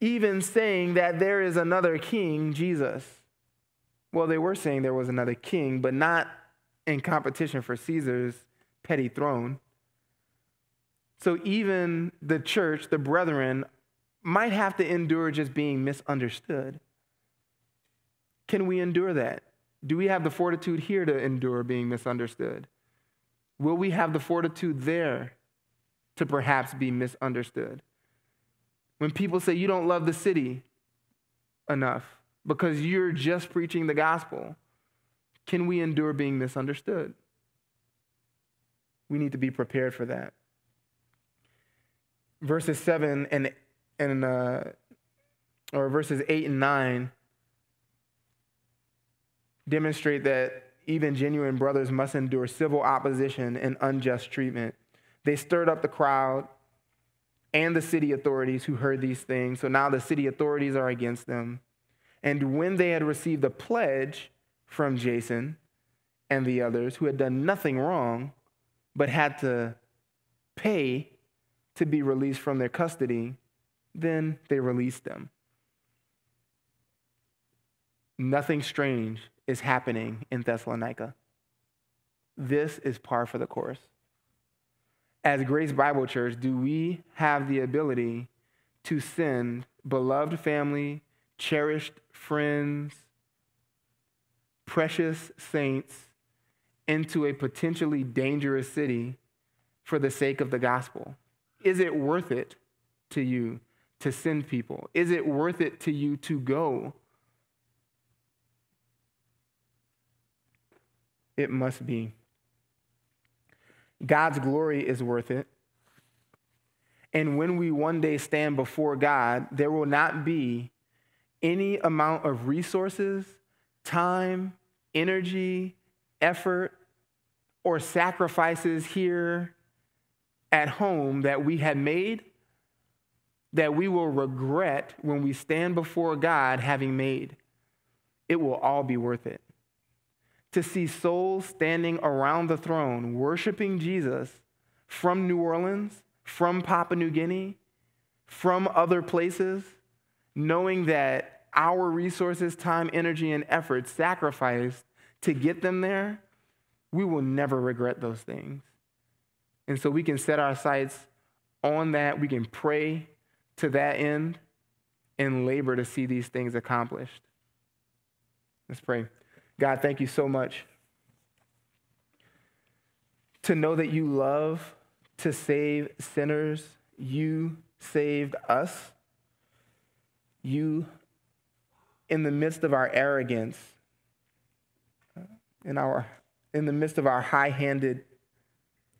Speaker 1: even saying that there is another king, Jesus. Well, they were saying there was another king, but not in competition for Caesar's petty throne. So even the church, the brethren, might have to endure just being misunderstood. Can we endure that? Do we have the fortitude here to endure being misunderstood? Will we have the fortitude there to perhaps be misunderstood? When people say you don't love the city enough because you're just preaching the gospel, can we endure being misunderstood? We need to be prepared for that. Verses 7 and, and uh, or verses 8 and 9 demonstrate that even genuine brothers must endure civil opposition and unjust treatment. They stirred up the crowd and the city authorities who heard these things. So now the city authorities are against them. And when they had received a pledge from Jason and the others who had done nothing wrong, but had to pay to be released from their custody, then they released them. Nothing strange is happening in Thessalonica. This is par for the course. As Grace Bible Church, do we have the ability to send beloved family, cherished friends, precious saints into a potentially dangerous city for the sake of the gospel? Is it worth it to you to send people? Is it worth it to you to go? it must be. God's glory is worth it. And when we one day stand before God, there will not be any amount of resources, time, energy, effort, or sacrifices here at home that we have made that we will regret when we stand before God having made. It will all be worth it. to see souls standing around the throne worshiping Jesus from New Orleans, from Papua New Guinea, from other places, knowing that our resources, time, energy, and effort sacrificed to get them there, we will never regret those things. And so we can set our sights on that. We can pray to that end and labor to see these things accomplished. Let's pray. God, thank you so much to know that you love to save sinners. You saved us. You, in the midst of our arrogance, in, our, in the midst of our high handed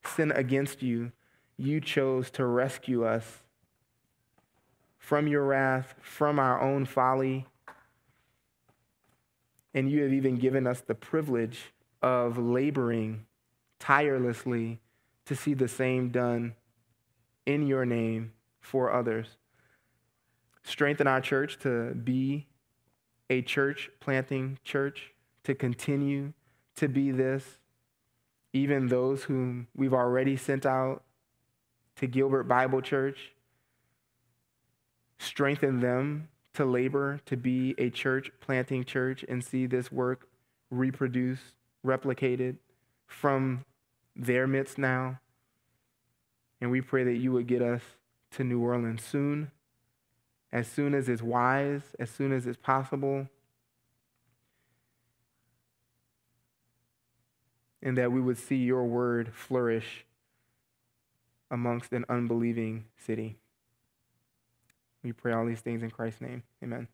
Speaker 1: sin against you, you chose to rescue us from your wrath, from our own folly. And you have even given us the privilege of laboring tirelessly to see the same done in your name for others. Strengthen our church to be a church planting church, to continue to be this. Even those whom we've already sent out to Gilbert Bible Church, strengthen them to labor to be a church planting church and see this work reproduced, replicated from their midst now. And we pray that you would get us to New Orleans soon, as soon as it's wise, as soon as it's possible. And that we would see your word flourish amongst an unbelieving city. We pray all these things in Christ's name. Amen.